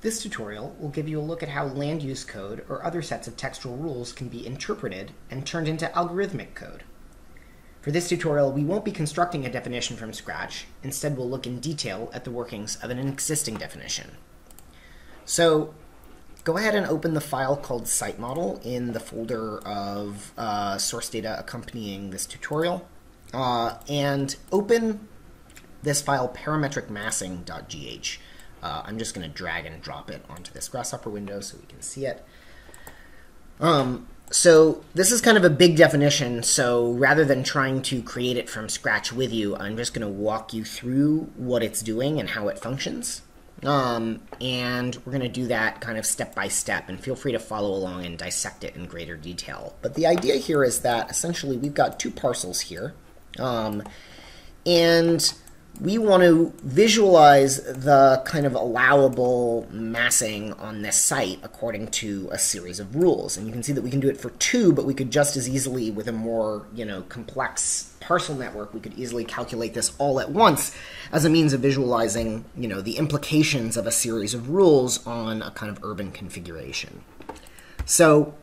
This tutorial will give you a look at how land use code or other sets of textual rules can be interpreted and turned into algorithmic code. For this tutorial, we won't be constructing a definition from scratch. Instead, we'll look in detail at the workings of an existing definition. So go ahead and open the file called site model in the folder of uh, source data accompanying this tutorial. Uh, and open this file parametricmassing.gh. Uh, I'm just going to drag and drop it onto this grasshopper window so we can see it. Um, so this is kind of a big definition, so rather than trying to create it from scratch with you, I'm just going to walk you through what it's doing and how it functions. Um, and we're going to do that kind of step by step, and feel free to follow along and dissect it in greater detail. But the idea here is that essentially we've got two parcels here, um, and we want to visualize the kind of allowable massing on this site according to a series of rules. And you can see that we can do it for two, but we could just as easily, with a more you know complex parcel network, we could easily calculate this all at once as a means of visualizing you know the implications of a series of rules on a kind of urban configuration. So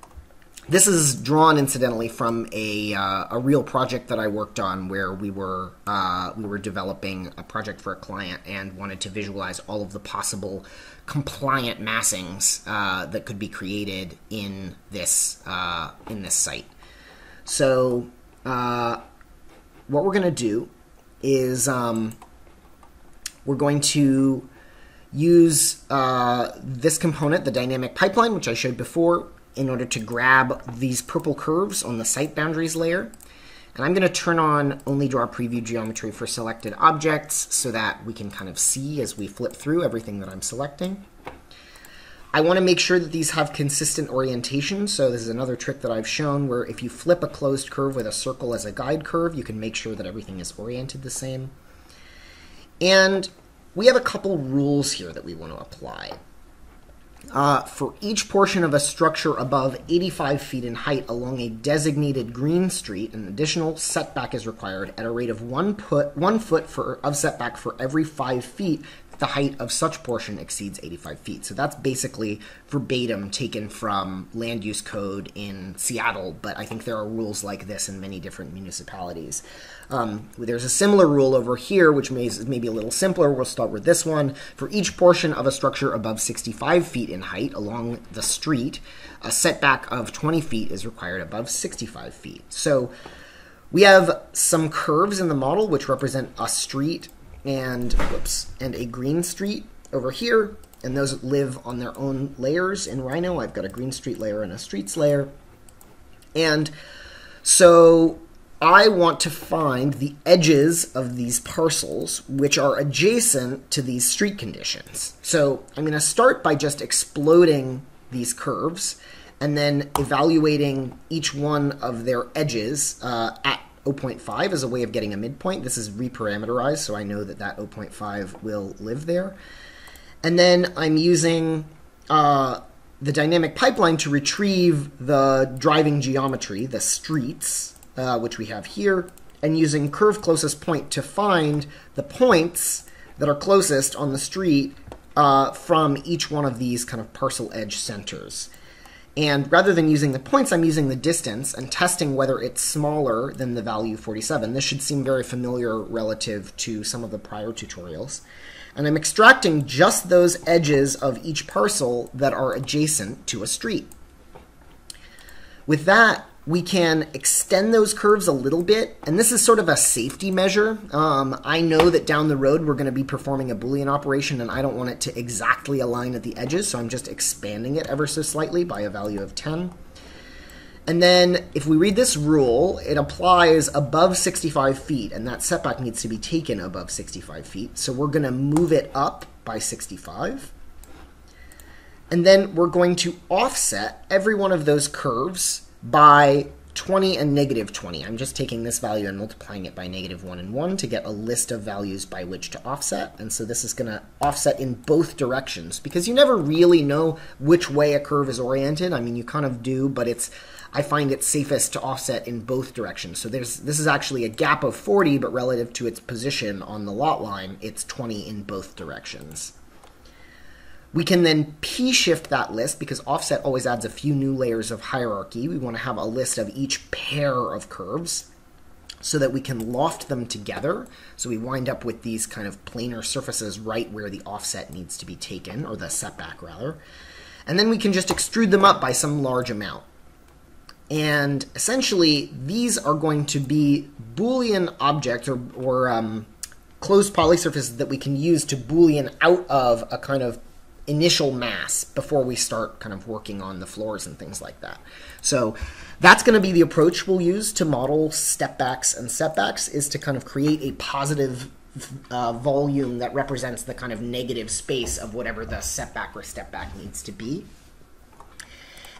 this is drawn, incidentally, from a, uh, a real project that I worked on, where we were uh, we were developing a project for a client and wanted to visualize all of the possible compliant massings uh, that could be created in this uh, in this site. So, uh, what we're going to do is um, we're going to use uh, this component, the dynamic pipeline, which I showed before in order to grab these purple curves on the site boundaries layer. And I'm going to turn on only draw preview geometry for selected objects so that we can kind of see as we flip through everything that I'm selecting. I want to make sure that these have consistent orientation. So this is another trick that I've shown where if you flip a closed curve with a circle as a guide curve, you can make sure that everything is oriented the same. And we have a couple rules here that we want to apply. Uh, for each portion of a structure above 85 feet in height along a designated green street, an additional setback is required at a rate of one, put, one foot for, of setback for every five feet the height of such portion exceeds 85 feet. So that's basically verbatim taken from land use code in Seattle, but I think there are rules like this in many different municipalities. Um, there's a similar rule over here, which may, is maybe a little simpler. We'll start with this one. For each portion of a structure above 65 feet in height along the street, a setback of 20 feet is required above 65 feet. So we have some curves in the model which represent a street and whoops and a green street over here and those live on their own layers in Rhino. I've got a green street layer and a streets layer. And so I want to find the edges of these parcels which are adjacent to these street conditions. So I'm going to start by just exploding these curves and then evaluating each one of their edges uh, at 0.5 as a way of getting a midpoint. This is reparameterized, so I know that that 0.5 will live there. And then I'm using uh, the dynamic pipeline to retrieve the driving geometry, the streets, uh, which we have here, and using curve closest point to find the points that are closest on the street uh, from each one of these kind of parcel edge centers. And rather than using the points, I'm using the distance and testing whether it's smaller than the value 47. This should seem very familiar relative to some of the prior tutorials. And I'm extracting just those edges of each parcel that are adjacent to a street. With that, we can extend those curves a little bit, and this is sort of a safety measure. Um, I know that down the road we're going to be performing a Boolean operation, and I don't want it to exactly align at the edges, so I'm just expanding it ever so slightly by a value of 10. And then if we read this rule, it applies above 65 feet, and that setback needs to be taken above 65 feet. So we're going to move it up by 65. And then we're going to offset every one of those curves by 20 and negative 20. I'm just taking this value and multiplying it by negative 1 and 1 to get a list of values by which to offset. And so this is going to offset in both directions because you never really know which way a curve is oriented. I mean, you kind of do, but it's I find it safest to offset in both directions. So there's this is actually a gap of 40, but relative to its position on the lot line, it's 20 in both directions. We can then p shift that list because offset always adds a few new layers of hierarchy. We want to have a list of each pair of curves so that we can loft them together. So we wind up with these kind of planar surfaces right where the offset needs to be taken, or the setback rather. And then we can just extrude them up by some large amount. And essentially, these are going to be Boolean objects or, or um, closed polysurfaces that we can use to Boolean out of a kind of initial mass before we start kind of working on the floors and things like that. So that's going to be the approach we'll use to model stepbacks and setbacks is to kind of create a positive uh, volume that represents the kind of negative space of whatever the setback or stepback needs to be.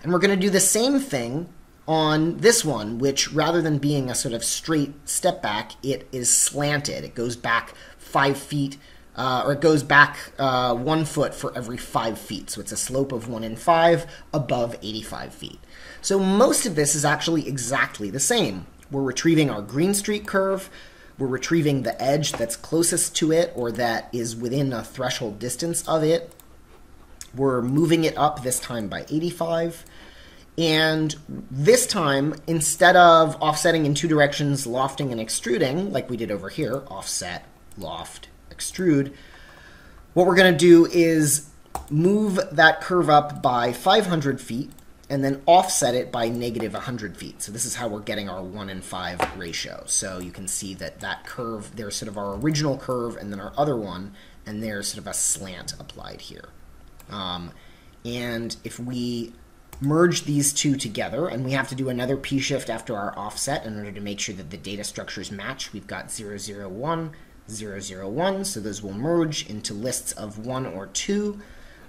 And we're going to do the same thing on this one, which rather than being a sort of straight step back, it is slanted. It goes back five feet, uh, or it goes back uh, one foot for every five feet. So it's a slope of one in five above 85 feet. So most of this is actually exactly the same. We're retrieving our green street curve. We're retrieving the edge that's closest to it or that is within a threshold distance of it. We're moving it up this time by 85. And this time, instead of offsetting in two directions, lofting and extruding, like we did over here, offset, loft, extrude, what we're going to do is move that curve up by 500 feet and then offset it by negative 100 feet. So this is how we're getting our 1 in 5 ratio. So you can see that that curve, there's sort of our original curve and then our other one, and there's sort of a slant applied here. Um, and if we merge these two together, and we have to do another p shift after our offset in order to make sure that the data structures match. We've got 0, 0, 001, 001, so those will merge into lists of 1 or 2.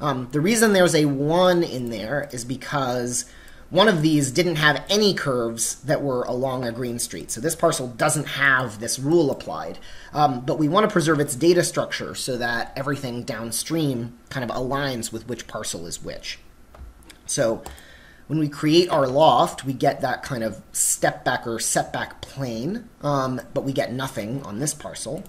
Um, the reason there's a 1 in there is because one of these didn't have any curves that were along a green street. So this parcel doesn't have this rule applied. Um, but we want to preserve its data structure so that everything downstream kind of aligns with which parcel is which. So when we create our loft, we get that kind of step back or setback plane, um, but we get nothing on this parcel.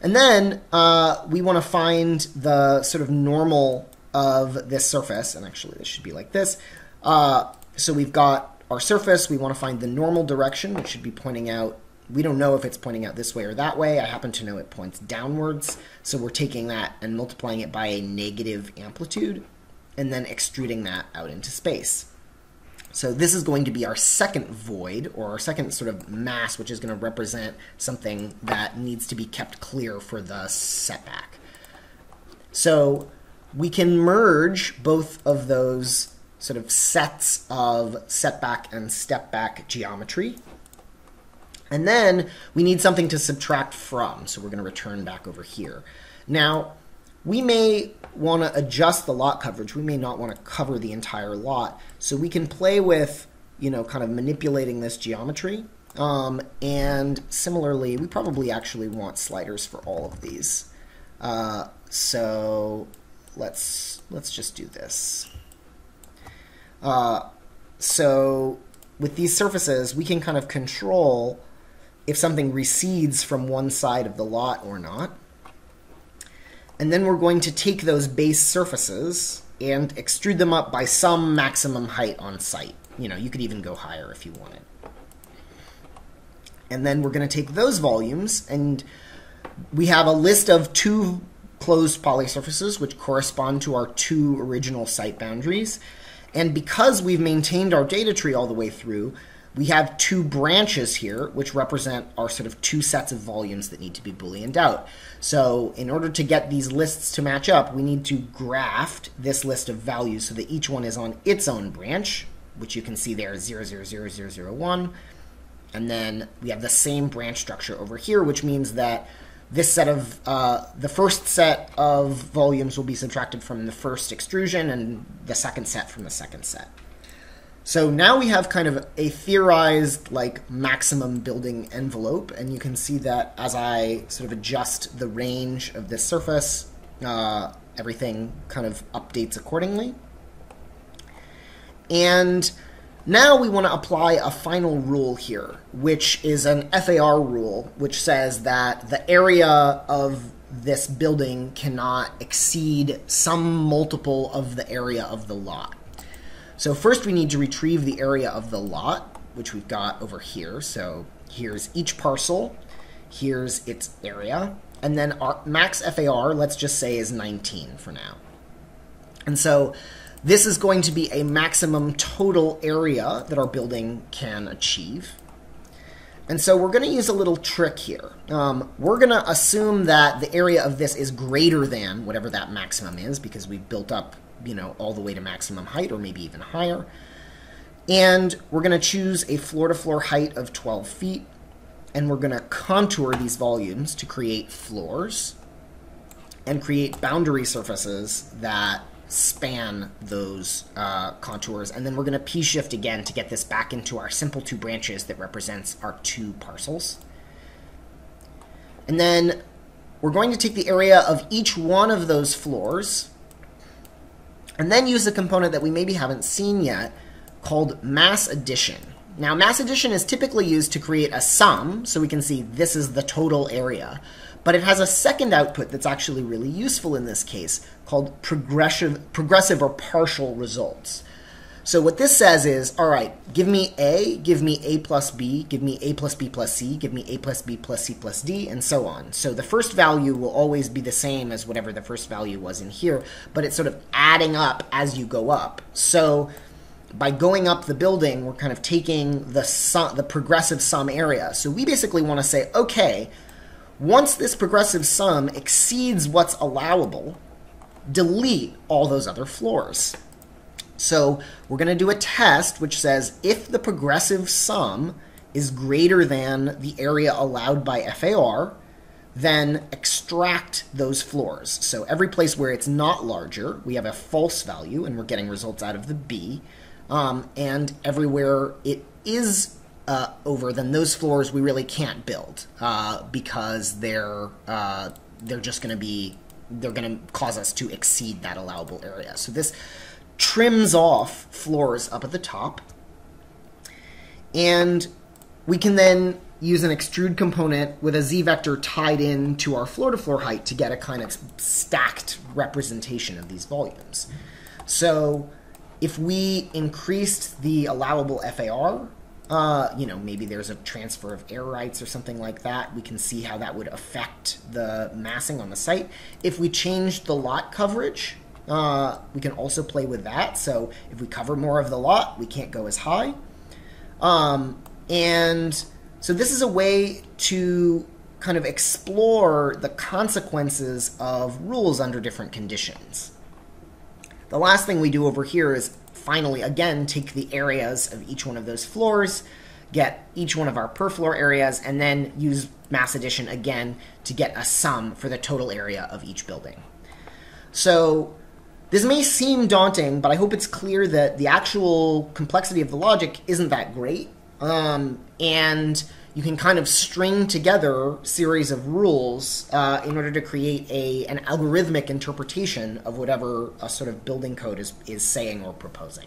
And then uh, we want to find the sort of normal of this surface, and actually this should be like this. Uh, so we've got our surface, we want to find the normal direction, which should be pointing out, we don't know if it's pointing out this way or that way. I happen to know it points downwards, so we're taking that and multiplying it by a negative amplitude and then extruding that out into space. So this is going to be our second void, or our second sort of mass, which is going to represent something that needs to be kept clear for the setback. So we can merge both of those sort of sets of setback and stepback geometry. And then we need something to subtract from, so we're going to return back over here. Now, we may want to adjust the lot coverage. We may not want to cover the entire lot. So we can play with, you know, kind of manipulating this geometry. Um, and similarly, we probably actually want sliders for all of these. Uh, so let's let's just do this. Uh, so with these surfaces, we can kind of control if something recedes from one side of the lot or not. And then we're going to take those base surfaces and extrude them up by some maximum height on site. You know, you could even go higher if you wanted. And then we're going to take those volumes and we have a list of two closed polysurfaces which correspond to our two original site boundaries. And because we've maintained our data tree all the way through, we have two branches here, which represent our sort of two sets of volumes that need to be Booleaned out. So in order to get these lists to match up, we need to graft this list of values so that each one is on its own branch, which you can see there is 0000001. And then we have the same branch structure over here, which means that this set of, uh, the first set of volumes will be subtracted from the first extrusion and the second set from the second set. So now we have kind of a theorized like maximum building envelope, and you can see that as I sort of adjust the range of this surface, uh, everything kind of updates accordingly. And now we want to apply a final rule here, which is an FAR rule, which says that the area of this building cannot exceed some multiple of the area of the lot. So first we need to retrieve the area of the lot, which we've got over here. So here's each parcel, here's its area, and then our max FAR, let's just say, is 19 for now. And so this is going to be a maximum total area that our building can achieve. And so we're going to use a little trick here. Um, we're going to assume that the area of this is greater than whatever that maximum is because we've built up, you know, all the way to maximum height or maybe even higher. And we're going to choose a floor-to-floor -floor height of 12 feet. And we're going to contour these volumes to create floors and create boundary surfaces that span those uh, contours. And then we're going to p-shift again to get this back into our simple two branches that represents our two parcels. And then we're going to take the area of each one of those floors and then use a component that we maybe haven't seen yet called mass addition. Now, mass addition is typically used to create a sum, so we can see this is the total area. But it has a second output that's actually really useful in this case, called progressive, progressive or partial results. So what this says is, all right, give me A, give me A plus B, give me A plus B plus C, give me A plus B plus C plus D, and so on. So the first value will always be the same as whatever the first value was in here, but it's sort of adding up as you go up. So by going up the building, we're kind of taking the sum, the progressive sum area. So we basically want to say, okay, once this progressive sum exceeds what's allowable, delete all those other floors. So we're going to do a test which says if the progressive sum is greater than the area allowed by FAR, then extract those floors. So every place where it's not larger, we have a false value, and we're getting results out of the B. Um, and everywhere it is uh, over, then those floors we really can't build uh, because they're uh, they're just going to be they're going to cause us to exceed that allowable area. So this trims off floors up at the top, and we can then use an extrude component with a z-vector tied in to our floor-to-floor -floor height to get a kind of stacked representation of these volumes. So if we increased the allowable FAR uh, you know, maybe there's a transfer of air rights or something like that. We can see how that would affect the massing on the site. If we change the lot coverage, uh, we can also play with that. So if we cover more of the lot, we can't go as high. Um, and so this is a way to kind of explore the consequences of rules under different conditions. The last thing we do over here is finally, again, take the areas of each one of those floors, get each one of our per floor areas, and then use mass addition again to get a sum for the total area of each building. So this may seem daunting, but I hope it's clear that the actual complexity of the logic isn't that great. Um, and you can kind of string together series of rules uh, in order to create a an algorithmic interpretation of whatever a sort of building code is, is saying or proposing.